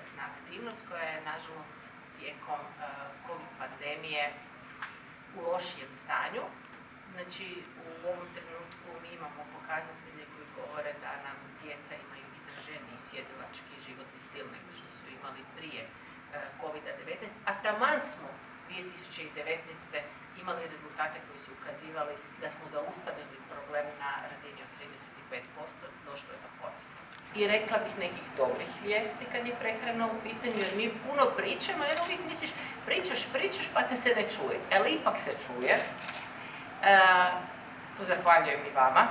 vatrogasna aktivnost koja je nažalost tijekom uh, COVID pandemije u lošijem stanju. Znači u ovom trenutku mi imamo pokazatelje koji govore da nam djeca imaju izraženiji sjedilački životni stil nego što su imali prije uh, COVID-19, a taman smo 2019. imali rezultate koji su ukazivali da smo zaustavili problem na razini od 35%, došlo je do porasta. I rekla bih nekih dobrih vijesti kad je prehrana u pitanju, jer mi puno pričamo, jer uvijek misliš pričaš, pričaš pa te se ne čuje, ali ipak se čuje. E, tu zahvaljujem i vama,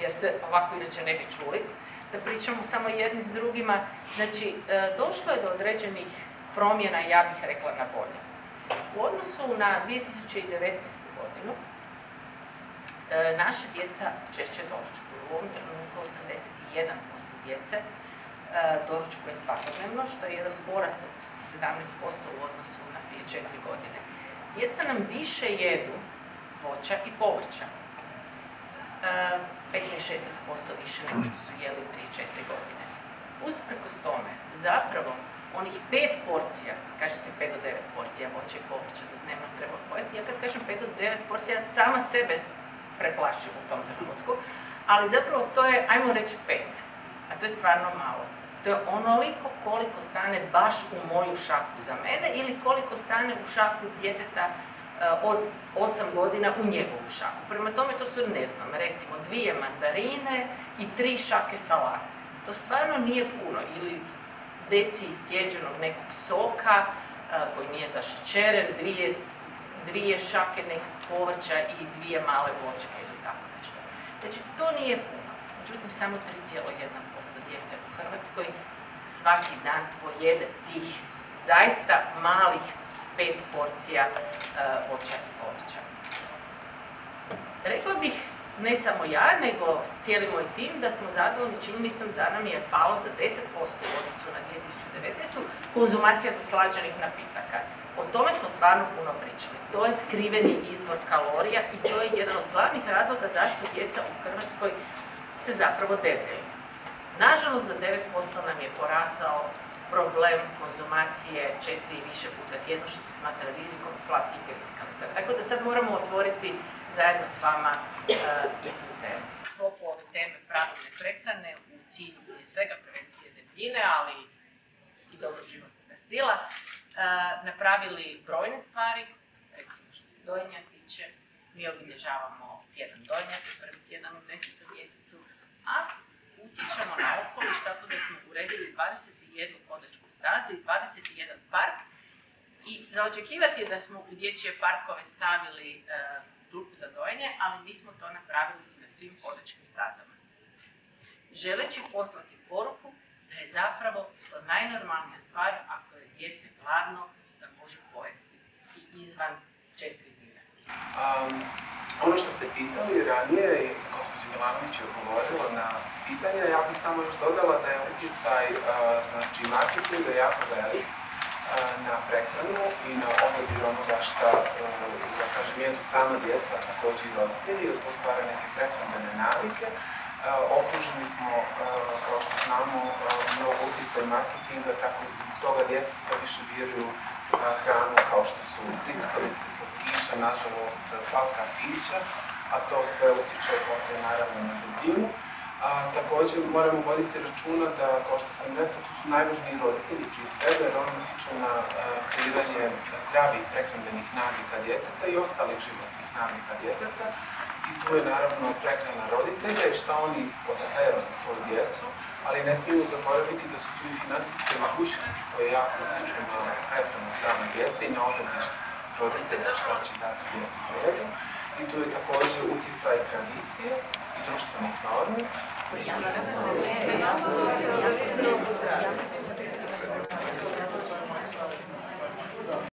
jer se ovako inače ne bi čuli, da pričamo samo jedni s drugima. Znači, e, došlo je do određenih promjena, ja bih rekla, na bolje. U odnosu na 2019. godinu, e, naše djeca češće doručkuju. U ovom trenutku 81% djece e, doručkuje svakodnevno, što je jedan porast od 17% u odnosu na prije četiri godine. Djeca nam više jedu voća i povrća. 15-16% više nego što su jeli prije četiri godine. Usprkos tome, zapravo, onih pet porcija, kaže se 5 do 9 porcija voća i povrća da dnevno treba pojesti, ja kad kažem 5 do 9 porcija, sama sebe preplašim u tom trenutku, ali zapravo to je, ajmo reći, pet, to je stvarno malo. To je onoliko koliko stane baš u moju šaku za mene ili koliko stane u šaku djeteta uh, od 8 godina u njegovu šaku. Prema tome to su, ne znam, recimo dvije mandarine i tri šake salata. To stvarno nije puno ili deci iscijeđenog nekog soka uh, koji nije zašećeren, dvije, dvije šake nekog povrća i dvije male voćke ili tako nešto. Znači, to nije puno. Međutim, samo 3,1% djece u Hrvatskoj svaki dan pojede tih zaista malih pet porcija uh, voća i povrća. Rekla bih, ne samo ja, nego cijeli moj tim, da smo zadovoljni činjenicom da nam je palo za 10% u odnosu na 2019. konzumacija zaslađenih napitaka. O tome smo stvarno puno pričali. To je skriveni izvor kalorija i to je jedan od glavnih razloga zašto djeca u Hrvatskoj se zapravo debljaju. Nažalost, za 9% nam je porasao problem konzumacije četiri i više puta tjedno, što se smatra rizikom slatkih grickalica. Tako da sad moramo otvoriti zajedno s vama i tu temu. Sklopu ove teme pravilne prehrane u cilju prije svega prevencije debljine, ali i dobrog životnog stila, uh, napravili brojne stvari, recimo što se dojenja tiče, mi obilježavamo tjedan dojenjaka, prvi tjedan u desetom mjesecu, a utječemo na okoliš tako da smo uredili 21 hodečku stazu i 21 park. I za očekivati je da smo u dječje parkove stavili klupu za dojenje, ali mi smo to napravili na svim hodečkim stazama. Želeći poslati poruku da je zapravo to najnormalnija stvar ako je dijete gladno da može pojesti i izvan. Ono što ste pitali ranije i gospođa Milanović je odgovorila na pitanje, ja bih samo još dodala da je utjecaj znači marketinga jako velik na prehranu i na odabir onoga šta, da kažem, jedu sama djeca, također i roditelji, jer to stvara neke prehrambene navike. Okruženi smo, kao što znamo, mnogo utjecaj marketinga, tako da toga djeca sve više vjeruju hranu kao što su krickalice, slatkiša, nažalost, slatka pića, a to sve utječe posle naravno na dubinu. Također moramo voditi računa da, kao što sam rekao, tu su najvažniji roditelji prije svega, jer oni utiču na kreiranje zdravih prehrambenih navika djeteta i ostalih životnih navika djeteta. I tu je naravno prehrana roditelja i šta oni odaberu za svoju djecu, ali ne smijemo zaboraviti da su tu i finansijske mogućnosti koje jako utiču na prehranu same djece i na odabir roditelja šta će dati djeci jedu. I tu je također utjecaj tradicije i društvenih normi,